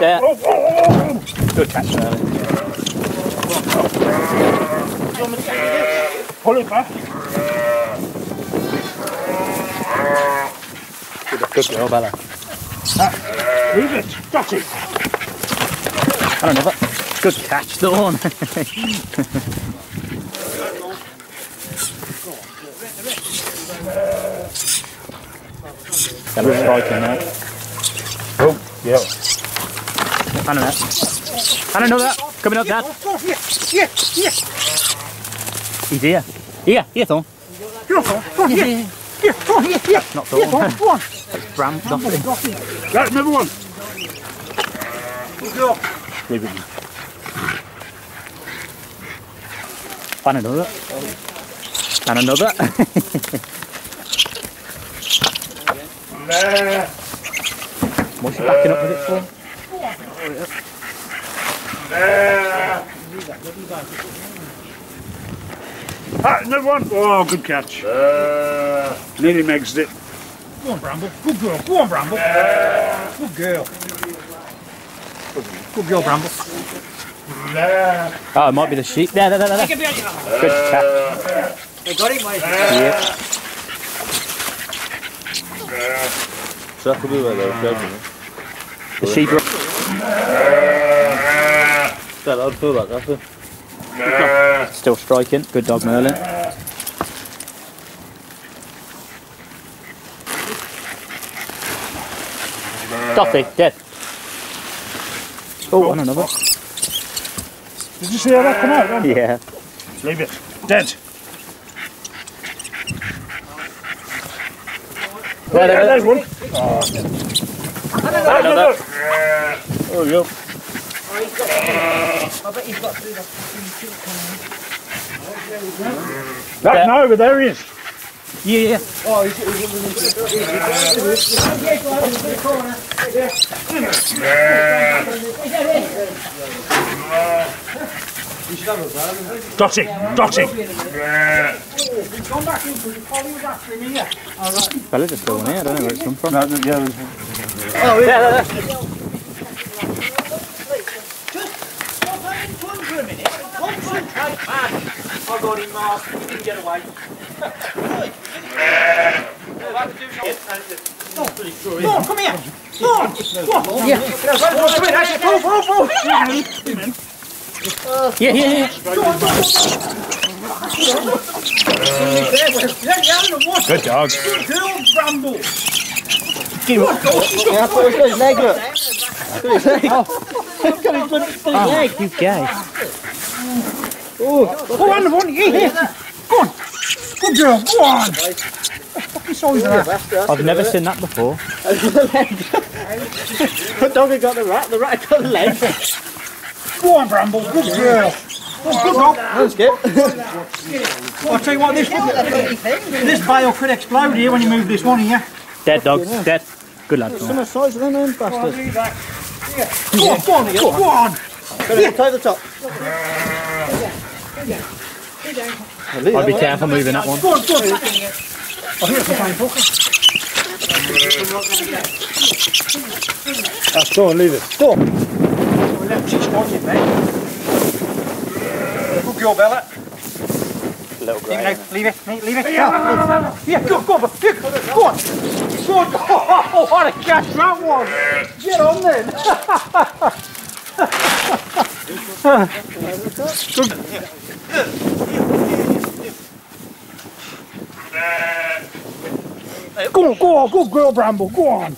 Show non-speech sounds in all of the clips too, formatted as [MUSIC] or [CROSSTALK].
There. Oh, oh, oh, Good catch, Merlin. oh. Pull it back. Good girl, Bella. Leave it. That's it. I don't know, but good catch, Dawn. Bella's striking now. Yeah. I don't know. I don't know that. Coming up, Dad. Yeah, yeah. He's here. Here, here, Thorn. Go on, yeah. Yeah, go on, yeah, yeah. Not go on, Thorn. go on. Bram, nothing. Right, another one. Good girl. Leave it. And another. And another. Nah. What's he backing up with it for? Nah. Ah, another one. Oh, good catch. Uh, Nearly megs it. Go on, Bramble. Good girl. Go on, Bramble. Good girl. Good girl, Bramble. Oh, it might be the sheep. There, there, there, there. Good catch. They got him, mate. Yeah. So that could be where they were judging. The sheep. Dad, I'd feel like that. Still striking. Good dog, Merlin. Duffy, dead. Oh, and another. Did you see how that come out? Yeah. Leave it. Dead. There, there, there. There's one. Another. Oh, yeah. I bet he's got through the That, Yeah. no, but there he is. Yeah, yeah. Oh, he's, he's, he's, he's, he's, he's, yes, well, he's in the corner. Got it. Got it. Come back in, because he probably was after him here. Fella just going here. I don't know where it's come from. No, no, yeah, Oh, yeah. There, there, there. Stop having fun for a minute. Concentrate back. I got him, Mark. He didn't get away. Go on, come here. Go on. Go on. Yeah. Go, go, go. Yeah, yeah, yeah. Good dog. Girl Bramble. Yeah, I thought it his leg, look. Look at his leg. Look at his bloody big Oh, leg. you gay. Go on, one. Yeah, yeah. Go on. Good girl. Go on. Fucking size of that. I've never seen that before. [LAUGHS] The dog had got the rat, the rat had got the leg. Go on, Bramble. Good girl. Good dog. That's good. I'll tell you what, this this bale could explode here when you move this one here. Dead dog. Dead. Good lad. Some size of them, them bastards. Go on, go on, go on. Go on. Got take the top. I'd be careful moving that one. Go on, go on. I hear it's the same fucker. That's go on, leave it. Stop. We left six spots in there. Good girl, Bella. Little Leave it, out. leave it, mate, leave it. Yeah, yeah go, go, go, go, go on. Go on. Oh, what a catch that was. Get on then. Go on, go on, good girl, Bramble, go on.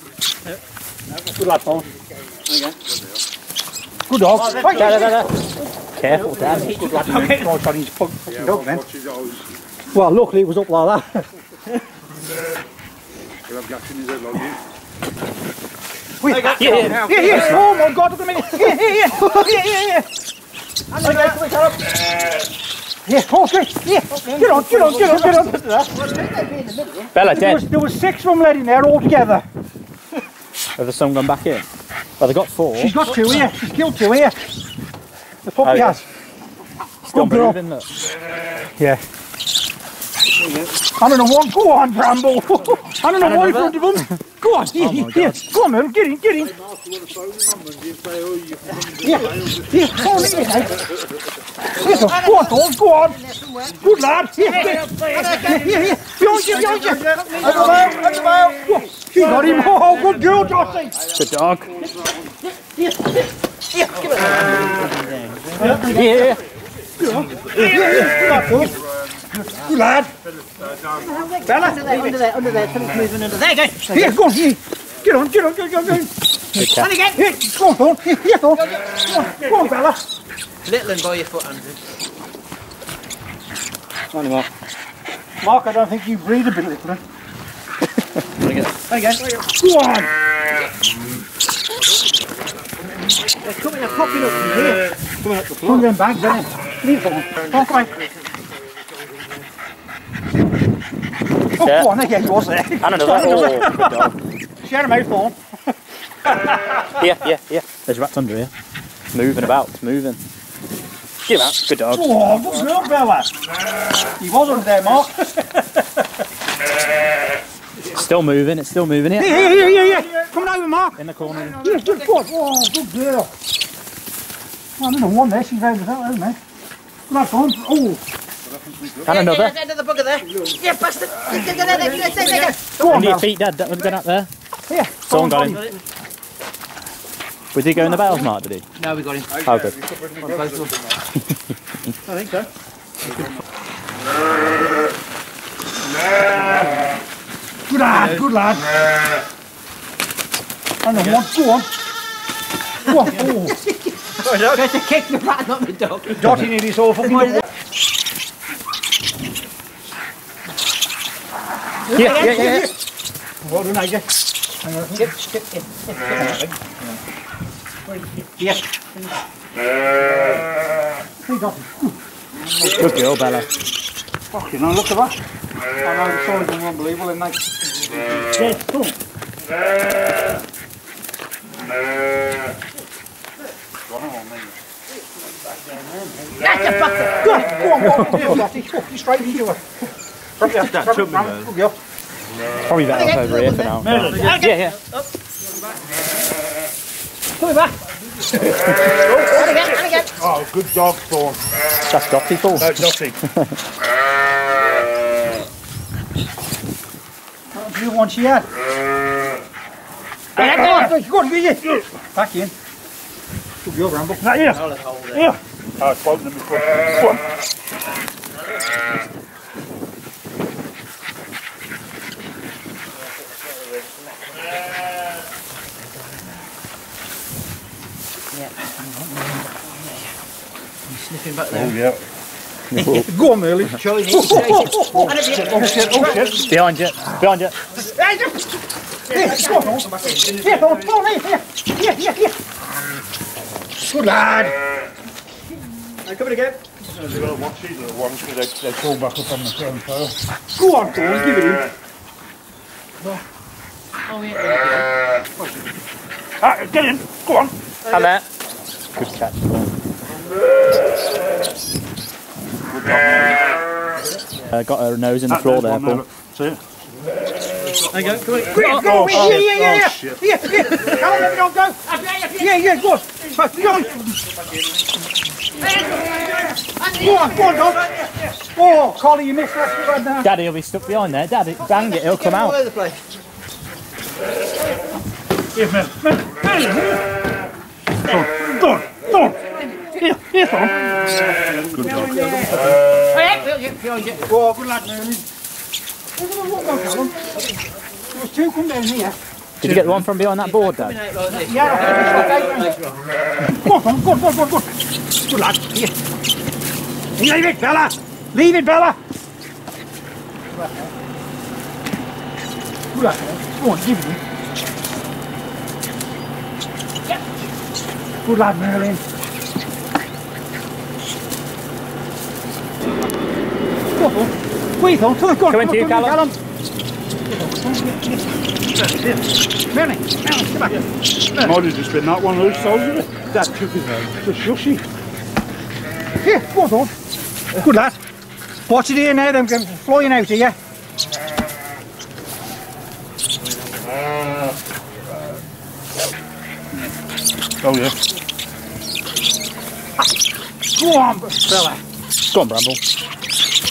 Good lad, Paul. Good dog. Right, There, there, there, there. Careful, Dad. Good lad. Okay. Right on his pug- fucking dog then. Well, luckily it was up like that. [LAUGHS] Wait, yeah, yeah, yeah, yeah. Oh my God! Look at me. Yeah, yeah, yeah, yeah, yeah, yeah. Okay, wait, up. Yeah, okay, yeah. Get on, get on, get on, get on. Bella, There was, dead. there was six of them let in there all together. Have the some gone back in? Well, they got four. She's got two here. She's killed two here. The puppy Oh, yeah. has. Still good girl. look. Yeah. I don't know one. Go on, Bramble. I don't know why you front of him. Go on, here, oh, here, here. Go on, Merlin, get in, get in. Here, here, go on, here, now. Here, so, go on, go on. Good lad. Here, here, here. Behind you, behind you. Under the bow, under the on. She got him. [LAUGHS] Oh, good girl, Jossie. Good dog. Here, Yeah. here, here. Good lad, Dawn. Good lad. Bella. Under there, under there, something's moving under there. There go. Here, go on, here. Get on, get on, get on, get on. Good cat. And again. Here, go on, Dawn. Here, here, Go on, go on, Bella. Little and by your foot, Andrew. Come on, Mark. Mark, I don't think you breathe a bit of it. There you go. Go on. They're coming, they're popping up from here. Coming up the floor. Come on, back, then. Leave it on. Come on, come. Oh, Yeah. go on, there you was there. And another. Oh, good dog. Share him out, Dawn. Yeah, yeah, yeah. There's rats under here. It's moving about. It's moving. Give out. Good dog. Oh, good girl, Bella. He was under there, Mark. Still moving. It's still moving here. Here, here, here, here, here. Coming over, Mark. In the corner. Yes, good boy. Oh, good girl. I don't know one there. She's over there, isn't she? Good lad, Dawn. Oh, And another. Get the bugger there. Yeah, bastard. Get there, there, there, there, there, there. go on, Under your feet, Dad. That one's gone up there. Here. Someone got on, him. Was he going the battles, Mark? Did he? No, we got him. Oh, good. I think so. Good lad, good lad. I know one. Go on. Go on. Oh, Try to kick the rat, not the dog. Dotty nearly saw fucking. What is Yeah, yeah, yeah. yeah. Well done, Nigel. Skip, skip, skip. Yes. Hey, Dotty. Good girl, Bella. Fucking hell, look at that. I know the size is unbelievable, isn't it? Yes, come on. That's a bucket. Go on, go on, go on. Go on, Dotty. Go, you straight into it. Probably have that took me, though. Probably better off over here for now. Yeah, yeah. Coming back. And again, and again. Oh, good dog, Thorn. That's Dotty full. No, Dotty. You want she had. Go on, go on, get you. Back in. Good girl, Rambo. Right here. Here. Oh, I've spoken to them before. Go on. Sniffing back there. Oh, Yeah. Go on, Merlin. Showing his station. And if you Oh shit, oh shit. Behind you. Behind you. Here, go on, Dawn. Here, Dawn, go on, here, here. Here, here, here. Good lad. coming again. They've got to watch these little ones because they, they crawl back up on the front tail. Go on, Dawn, give it him. Oh, yeah. Ah, get in. Go on. And there. Good catch. Uh, got her nose in the floor there, Paul. See it? There you go. Come on. Quick, go. oh, Yeah, yeah, yeah, yeah. oh, shit. Here, here. Come on, let me go, go. Yeah, yeah, go on. Go on. Go on, go on, Dawn. Oh, Collie, you missed that. Good lad now. Daddy will be stuck behind there. Daddy, bang it, he'll come All out. over the place. Here, man. Man, man. Dawn, Dawn. Here, here. Oh, you, behind you. Oh, good lad. There's two come down here. Did you get one from behind that board, Dad? Yeah. Go Dawn, go go go go. Good lad, here. Leave it, Bella. Leave it, Bella. Good lad. Go on, give it Good lad, Merlin. Go oh, on, Dawn. Wait, Dawn. Come on, go on. Coming come to you, on, come on, Callum. Merlin, Merlin, come back. Might have just been that one loose, soldier. That took his The shushy. Here, go on, Dawn. Good lad. Watch it here now, them going flying out of here. Oh yeah. Go on, fella. Go on, Bramble.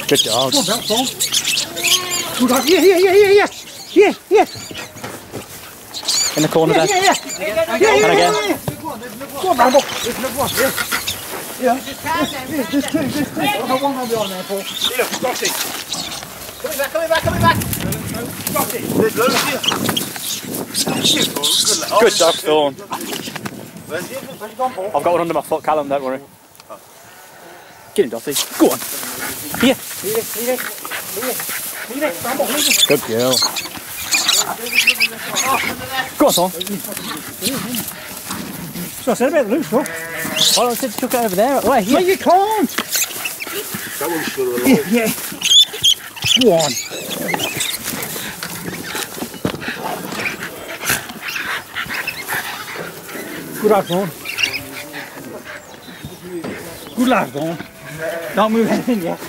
Good dog. Go on, Belt, go on. Good dog. Yeah, yeah, yeah, yeah, yeah. Yeah, yeah, In the corner yeah, there. yeah, yeah. Yeah, yeah, And again. yeah, yeah. Go on, Bramble. There's another one, yeah. Yeah. Yeah, there's two, there's two. I've got one on behind there, Paul. Here, got it. Coming back, coming back, coming back. Got it. There's loads here. Good lad. Good dog, Thorn. Where's the? Where's you gone, Paul? I've got one under my foot, Callum, don't worry. Get him, Dotty. Go on. Here. Leave it, leave it, leave it. Leave it, Bramble, leave it. Good girl. Go on, Thorn. So I said about the loose, though. Well, I said to chuck it over there. Wait, No, you can't. That one's still alive. Yeah, yeah. Go on. Good lad, Dawn. Good lad, Dawn. Don't move anything yet.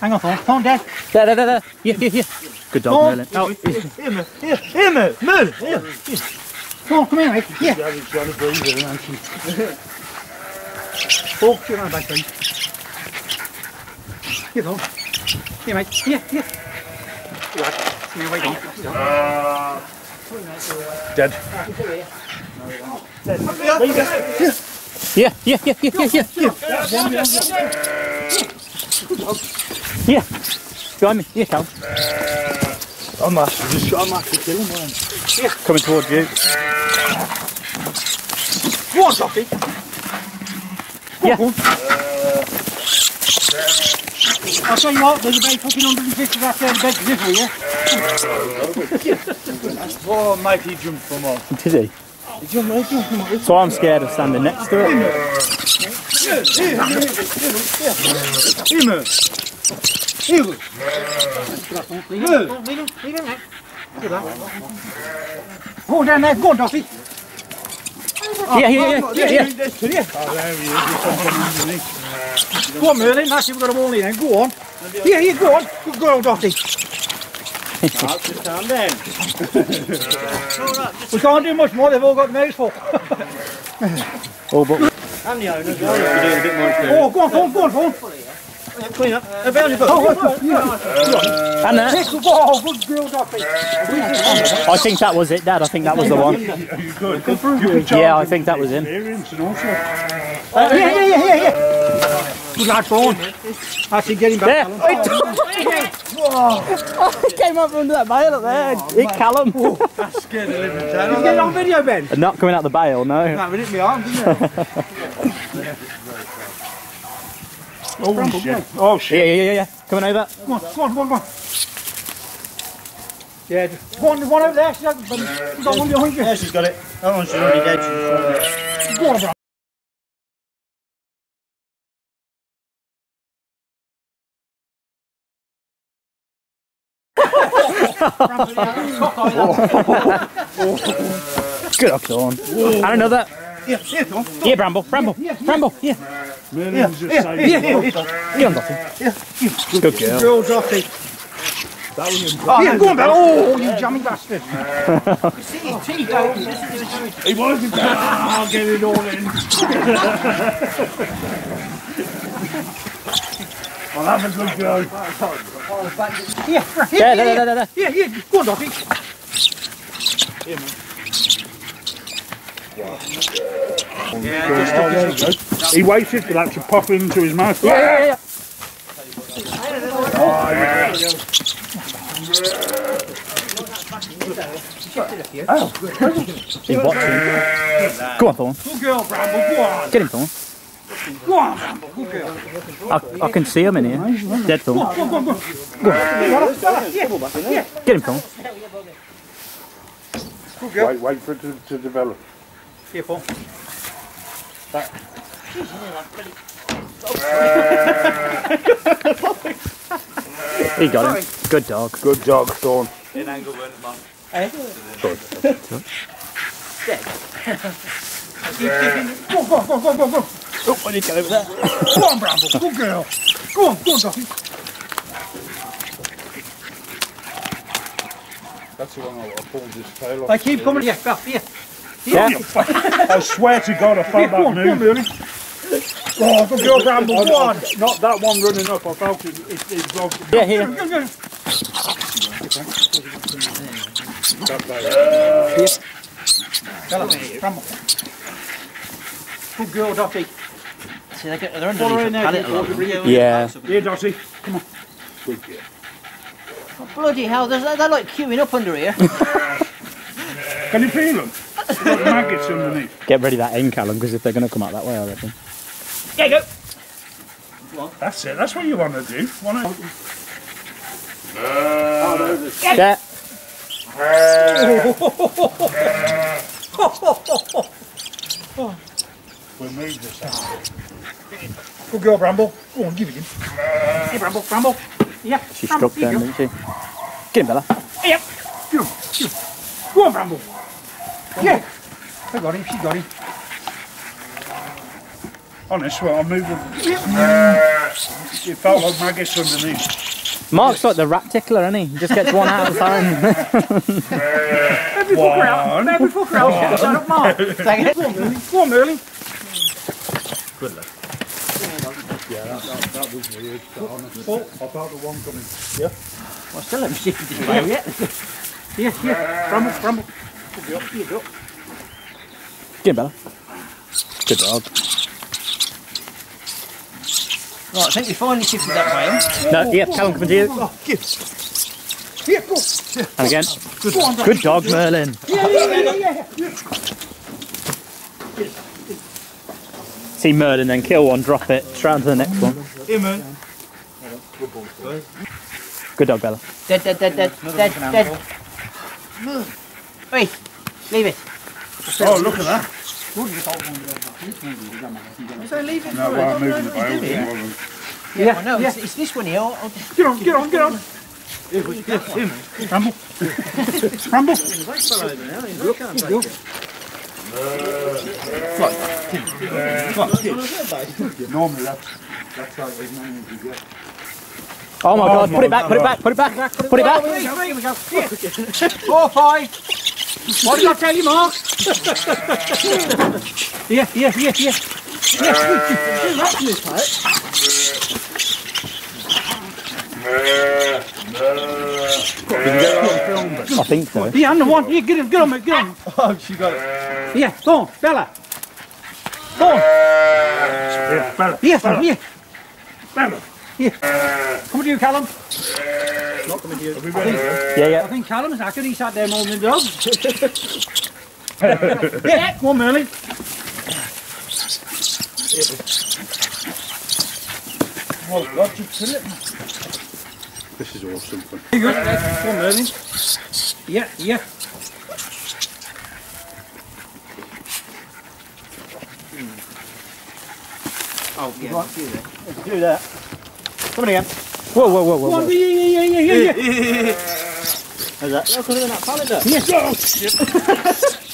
Hang on, Dawn. Come on, Dad. There, there, there, there. Here, here, here. Good dog, Merlin. Oh, Here, move. Here, here, move. Move. Here. here. Come on, come here, mate. Here. Yeah, he's got a breather, hasn't he? Oh, sit on the back, please. Here, Dawn. Here, mate. Here, here. Good lad. Come here, wait, Dawn. Dead. Here, here, here, here, here, here. Here. Behind me. Here, Callum. I'm after, just I'm after killing one. Yeah. Coming towards you. Go on, Sophie. Yeah. I'll tell you what, there's about fucking 150 right there in bed for you. Oh, mate, he jumped from off. Did he? So I'm scared of standing next to it. Hold down there, go on, Duffy. Yeah, yeah, yeah, yeah, yeah. There. Go on, Merlin, that's it, we've got them all in then, go on. Yeah, yeah, go on. Good girl, Duffy. Now, just calm down. We can't do much more, they've all got mouths full. Oh, but I'm the owner as well. Doing a bit more experience. Oh, go on, go on, go on, go on. Clean up. Uh, behind Oh, both. right, and that. Take good girl, I think that was it, Dad. I think that was the one. You could. You Yeah, I think that was him. experience and also. Yeah, yeah, yeah, yeah, yeah. Good lad, go on. That's it, get him There. back. [LAUGHS] He came up under that bale up there. Hit Callum. Scared the living Did you get on video, Ben? And not coming out the bale, no. No, we hit my arm, didn't we? Oh, shit. Oh, shit. Yeah, yeah, yeah, yeah. Coming over. Come on, come on, come on, come on. Yeah, one, one over there. She's got, she's got one behind you. Yeah, she's got it. That one's already dead. She's Go on, bro. Good old Dawn. And another. Here, here, come on. Yeah, Bramble. Bramble. Bramble. Yeah. Merlin's just Here, saying. here, here. Get on, Dotty. Good girl. Girls off it. That was him. Oh, yeah, go on, Ben. Oh, you jammy bastard. He wasn't there. I'll get it all in. [LAUGHS] I'll have a good go. Here, right, here, There, there, here, there, there, there. here, here, here. Go on, Duffy. Oh, there you go. He waited for that to pop into his mouth. Yeah, yeah, yeah. Oh, He's watching. Go on, Thorn. Good girl, Bramble. Go on. Get him, Thorn. Go on, Bramble. Good girl. I, I can see him in here. Dead Thorn. Go on, go on, go on. Yeah, Get him, Thorn. Wait, wait for it to, to develop. Here, Paul. [LAUGHS] He got him. Good dog. Good dog, Thorn. Eh? [LAUGHS] Go on, go on, go on, go on, go on, go on. Oh, I need to get over there. Go on, Bramble. Good girl. Go on, go on, Duffy. That's the one I, I pulled his tail off. They keep coming. Yeah, Beth, here. Yeah. I swear to God, I Here, felt come on, that come on, move. Merlin. Oh, good girl, Bramble. Go oh, on. Not that one running up, I felt it, it, it blocked Yeah, here. Go, go, go. that way. Bramble. Good girl, Dotty. See, they get, they're underneath in the there. pallet a lot. walking, bring her. Yeah. Here, Dotty. Oh, bloody hell, there's, they're like queuing up under here. [LAUGHS] Can you feel them? Got the maggots underneath. Get ready that aim, Callum, because if they're going to come out that way, I reckon. There you go. That's it, that's what you want to do. Want to... Yeah. We'll move this out. Good girl, Bramble. Go on, give it him. Hey, Bramble, Bramble. Yeah. She Bramble, struck here them, you didn't she? Get him, Bella. go. Yep. Get him. Get him. Go on, Bramble. Yeah. I got him. She got him. Honest, well, I'm moving. Uh, it felt like maggots underneath. Mark's like the rat tickler, isn't he? He just gets one out at a time. Every fucker out. Every fucker out. Get the [LAUGHS] uh, up, Mark. Thank. Go on, Merlin. Go on, Merlin. Yeah, that, that, that was weird. to be. Oh. I felt the one coming. Yeah. Well, still haven't shifted this way yet. Here, here. Bramble, Bramble. Good girl. Here you go. Get him, Bella. Good dog. Right, I think we finally shifted that way. No, yeah, Callum, coming to you. Here, go. And again. Go on, Good dog, Merlin. Yeah, yeah, yeah, yeah, yeah. See Merlin, then kill one, drop it, straight on to the next one. Here, Merlin. Good dog, Bella. Dead, dead, dead, dead, dead, dead. Wait, leave it. Oh, look at that. So leave it No, for well, it. I'm moving the boat. Yeah, I know, it's, it's this one here. I'll- I'll- Get on, get on, get on. Here, here, here. [LAUGHS] Bramble. Bramble. Here. Normally that's, that's how it normally you get. Oh my god, put it back, put it back, put it back, put it back. Here we go. Four, five. What did I tell you, Mark? Here, here, here, here. I think so. Here, and the one. Here, get him, get on, mate, get on. Oh, she got it. Here, go on, Bella. Go on. Here, Bella. Here, from here. Bella. Come to you, Callum. Are we ready? Yeah, I yeah. think Callum's actually he sat there more than the dog. yeah, come on, Merlin. Oh, God, you kill it. This is awesome. Here you go. Come on, Merlin. Yeah, yeah. Oh, yeah. Do that. Come on again. Whoa, whoa, whoa, whoa. Whoa. yeah, yeah, yeah, yeah, yeah, yeah. How's that? Look at that pallet there. [LAUGHS]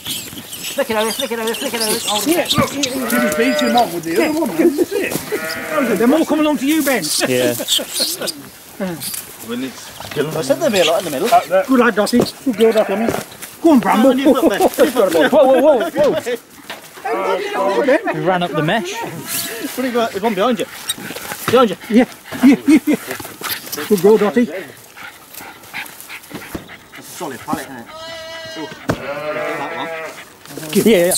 Flick it over, flick it over, flick it over. Oh, Yeah, You just beat him up with the other one. That's it. [LAUGHS] They're all coming along to you, Ben. Yeah. [LAUGHS] I said there'd be a lot in the middle. That, that, Good lad, Dotty. Good girl, Dotty. Go on, Bramble. You've got Ben. You've got Ben. Whoa, whoa, whoa, whoa. We ran up the mesh. What have you? There's one behind you. Behind you. Yeah, yeah, yeah, yeah. Good girl, Dotty. That's a solid pallet, isn't it? That one. Yeah, yeah, yeah.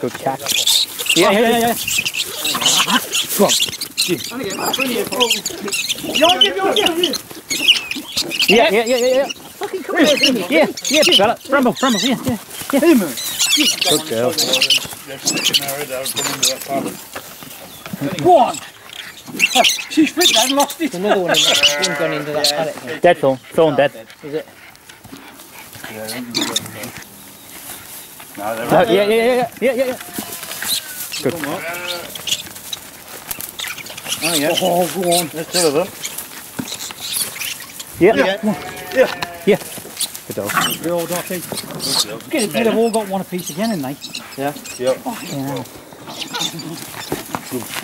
Good catch. Yeah, yeah, yeah, yeah. Behind you, behind you. Yeah, yeah, yeah, yeah, yeah. Fucking come here, didn't you? Yeah, yeah, Bella. Bramble, Bramble, yeah, yeah. Hey, man. Good girl. they're sticking their head out, coming into that pallet. Go on. She's flipped that and lost it. Another one, in that, one gone into that pallet. now. Dead, Thorn. Thorn dead. Is it? No, they're No, yeah, yeah, yeah, yeah, yeah, yeah, yeah. Good. Oh, yeah. Oh, go on. There's two of them. Yeah, Yeah. yeah. Good dog. Girl, Dotty. Get it, they've all got one apiece again, haven't they? Yeah. Yep. Oh, yeah.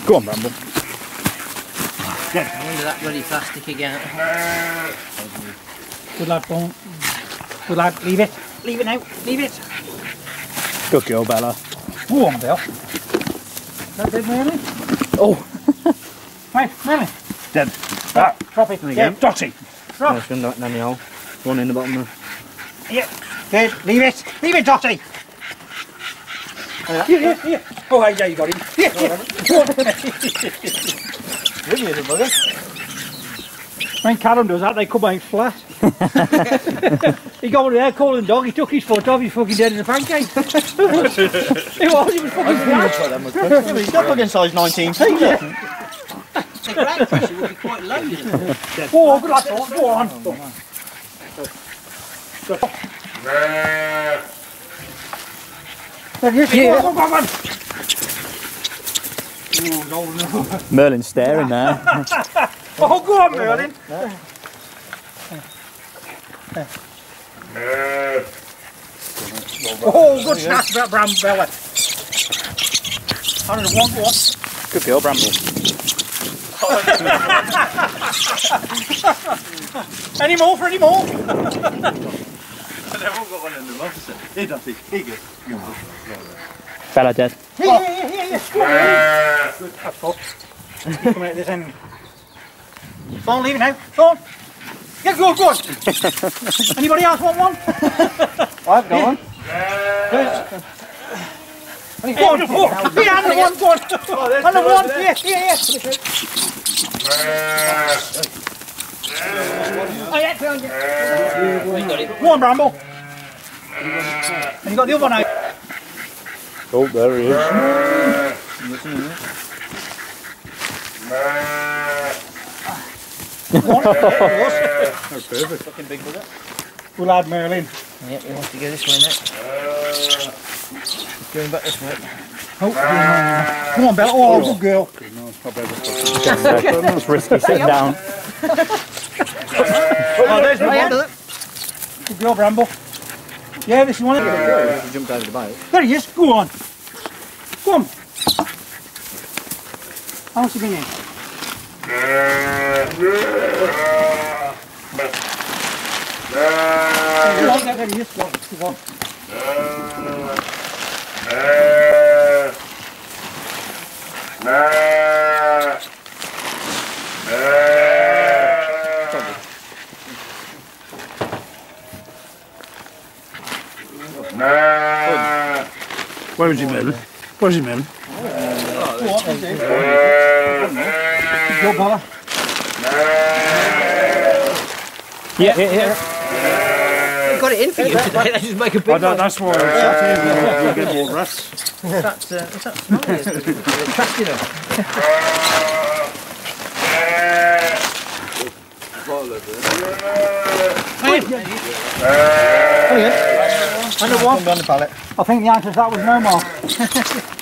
Go on, Bramble. Under that bloody plastic again. Good lad, Thorn. Good lad, leave it. Leave it now. Leave it. Good girl, Bella. Warm, Bill. That dead, Merlin? Oh. [LAUGHS] Right, Merlin. Dead. Ah, drop it. Again. Yeah, Dotty. drop. It's going down the hole. One in the bottom there. Yeah. Good. Leave it. Leave it, Dotty. Here, here, here. Oh, hey, yeah, you got him. Here, here. Really is a bugger. When Callum does that, they come out flat. [LAUGHS] he got one there calling dog, he took his foot off, he's fucking dead as a pancake. [LAUGHS] he was, he was fucking flat. He's not fucking size 19 feet. look. The ground pressure would be quite low, you know. Oh, good lad, go on. Go on. There he is. Go on, go on, go on. Merlin's staring there. Oh, go on, Merlin. Oh, good snatch about Bram Bella. 101, go on. Good girl, Bramble. Any more for any more? Bella dead. Here, here, here, here. Go on, Merlin. Good, that's good. Come out this end. Go on, leave it now. [LAUGHS] Go on. Yeah, go on, go on. Anybody else want one? I've got one. Go on, go on. Here, under one, go on. Under one, here, here, here. Oh, yeah, go on, yeah. Go on, Bramble. And you got the other one out. Oh, there he is. Go on. That's perfect. Fucking big bugger. Good lad, Merlin. Yep, we have to go this way now. Going back this way. Oh, come on, Bella. Oh, good girl. It's risky sitting down. Oh, there's the one. Good girl, Bramble. Yeah, this is one. He jumped over the bike. There he is. Go on. Go on. How's he been in? Go on, there he is. Go on. Go on. Yeah, yeah, yeah. Got it in for you today, they just make a big Oh, that, that's why I sat here. Get more. That's, uh, what's that smell? Trust you know. Under one. Come down the pallet. I think the answer to that was no more.